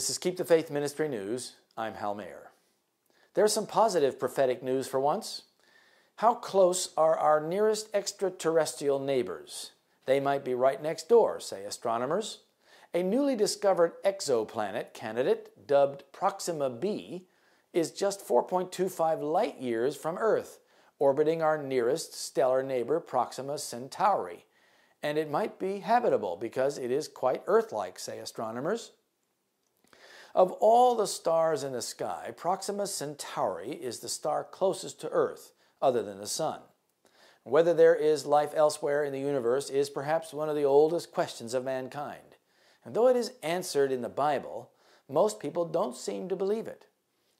This is Keep the Faith Ministry News. I'm Hal Mayer. There's some positive prophetic news for once. How close are our nearest extraterrestrial neighbors? They might be right next door, say astronomers. A newly discovered exoplanet candidate, dubbed Proxima b, is just 4.25 light years from Earth, orbiting our nearest stellar neighbor, Proxima Centauri. And it might be habitable because it is quite Earth like, say astronomers. Of all the stars in the sky, Proxima Centauri is the star closest to Earth, other than the Sun. Whether there is life elsewhere in the universe is perhaps one of the oldest questions of mankind. And though it is answered in the Bible, most people don't seem to believe it.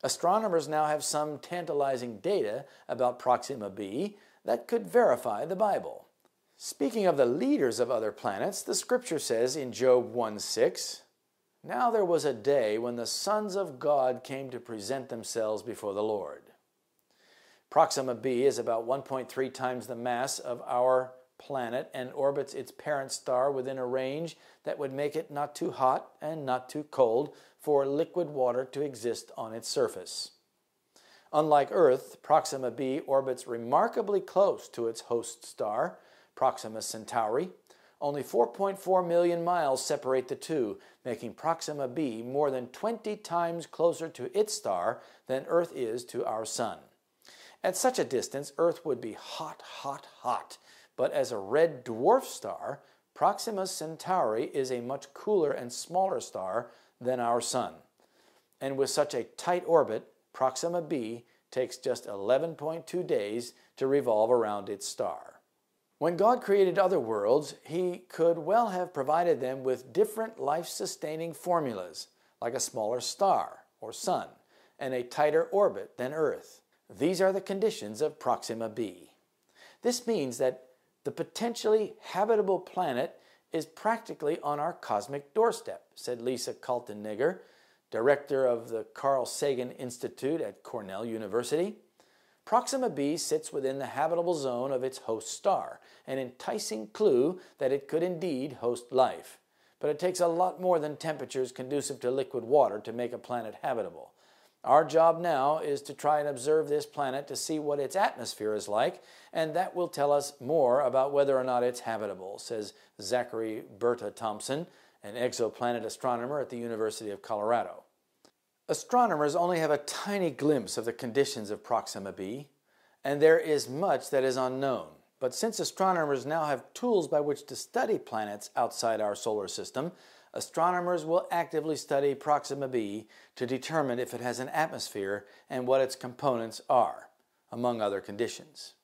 Astronomers now have some tantalizing data about Proxima b that could verify the Bible. Speaking of the leaders of other planets, the scripture says in Job 1 6, now there was a day when the sons of God came to present themselves before the Lord. Proxima b is about 1.3 times the mass of our planet and orbits its parent star within a range that would make it not too hot and not too cold for liquid water to exist on its surface. Unlike Earth, Proxima b orbits remarkably close to its host star, Proxima Centauri, only 4.4 million miles separate the two, making Proxima b more than 20 times closer to its star than Earth is to our Sun. At such a distance, Earth would be hot, hot, hot. But as a red dwarf star, Proxima Centauri is a much cooler and smaller star than our Sun. And with such a tight orbit, Proxima b takes just 11.2 days to revolve around its star. When God created other worlds, He could well have provided them with different life sustaining formulas, like a smaller star or sun, and a tighter orbit than Earth. These are the conditions of Proxima b. This means that the potentially habitable planet is practically on our cosmic doorstep, said Lisa Kaltenegger, director of the Carl Sagan Institute at Cornell University. Proxima b sits within the habitable zone of its host star, an enticing clue that it could indeed host life. But it takes a lot more than temperatures conducive to liquid water to make a planet habitable. Our job now is to try and observe this planet to see what its atmosphere is like, and that will tell us more about whether or not it's habitable, says Zachary Berta Thompson, an exoplanet astronomer at the University of Colorado. Astronomers only have a tiny glimpse of the conditions of Proxima b, and there is much that is unknown. But since astronomers now have tools by which to study planets outside our solar system, astronomers will actively study Proxima b to determine if it has an atmosphere and what its components are, among other conditions.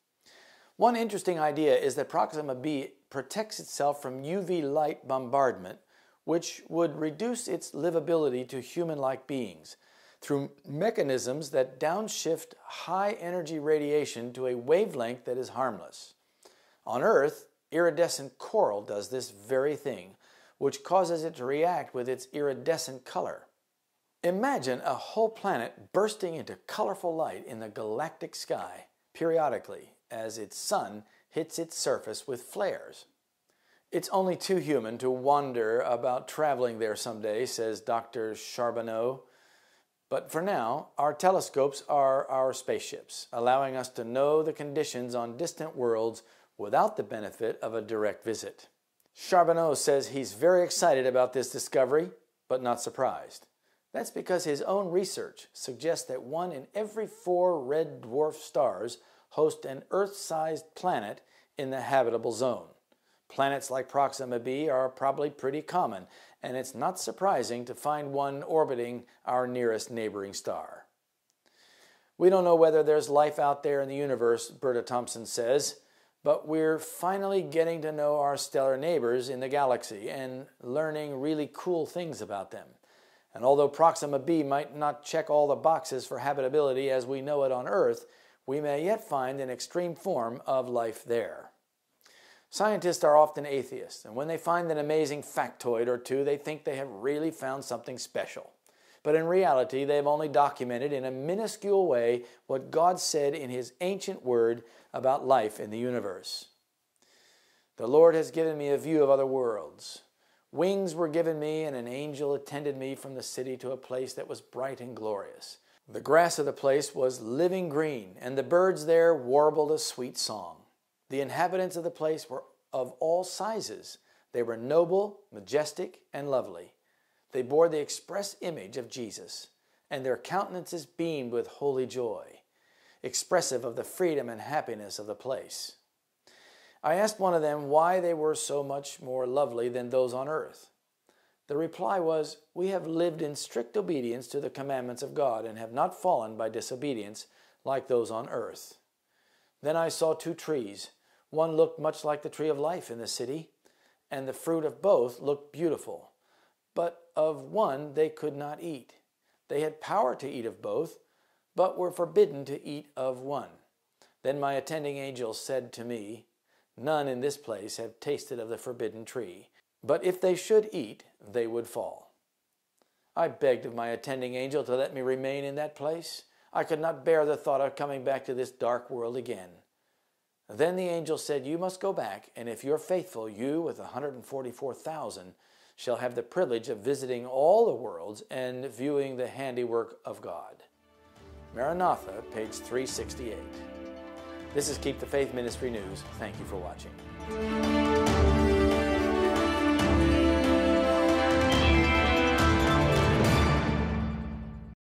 One interesting idea is that Proxima b protects itself from UV light bombardment which would reduce its livability to human like beings through mechanisms that downshift high energy radiation to a wavelength that is harmless. On Earth, iridescent coral does this very thing, which causes it to react with its iridescent color. Imagine a whole planet bursting into colorful light in the galactic sky periodically as its sun hits its surface with flares. It's only too human to wonder about traveling there someday, says Dr. Charbonneau. But for now, our telescopes are our spaceships, allowing us to know the conditions on distant worlds without the benefit of a direct visit. Charbonneau says he's very excited about this discovery, but not surprised. That's because his own research suggests that one in every four red dwarf stars host an Earth sized planet in the habitable zone. Planets like Proxima b are probably pretty common, and it's not surprising to find one orbiting our nearest neighboring star. We don't know whether there's life out there in the universe, Berta Thompson says, but we're finally getting to know our stellar neighbors in the galaxy and learning really cool things about them. And although Proxima b might not check all the boxes for habitability as we know it on Earth, we may yet find an extreme form of life there. Scientists are often atheists, and when they find an amazing factoid or two, they think they have really found something special. But in reality, they have only documented in a minuscule way what God said in His ancient word about life in the universe. The Lord has given me a view of other worlds. Wings were given me, and an angel attended me from the city to a place that was bright and glorious. The grass of the place was living green, and the birds there warbled a sweet song. The inhabitants of the place were of all sizes. They were noble, majestic, and lovely. They bore the express image of Jesus, and their countenances beamed with holy joy, expressive of the freedom and happiness of the place. I asked one of them why they were so much more lovely than those on earth. The reply was, We have lived in strict obedience to the commandments of God and have not fallen by disobedience like those on earth. Then I saw two trees. One looked much like the tree of life in the city, and the fruit of both looked beautiful. But of one they could not eat. They had power to eat of both, but were forbidden to eat of one. Then my attending angel said to me, None in this place have tasted of the forbidden tree, but if they should eat, they would fall. I begged of my attending angel to let me remain in that place. I could not bear the thought of coming back to this dark world again. Then the angel said, You must go back, and if you're faithful, you with 144,000 shall have the privilege of visiting all the worlds and viewing the handiwork of God. Maranatha, page 368. This is Keep the Faith Ministry News. Thank you for watching.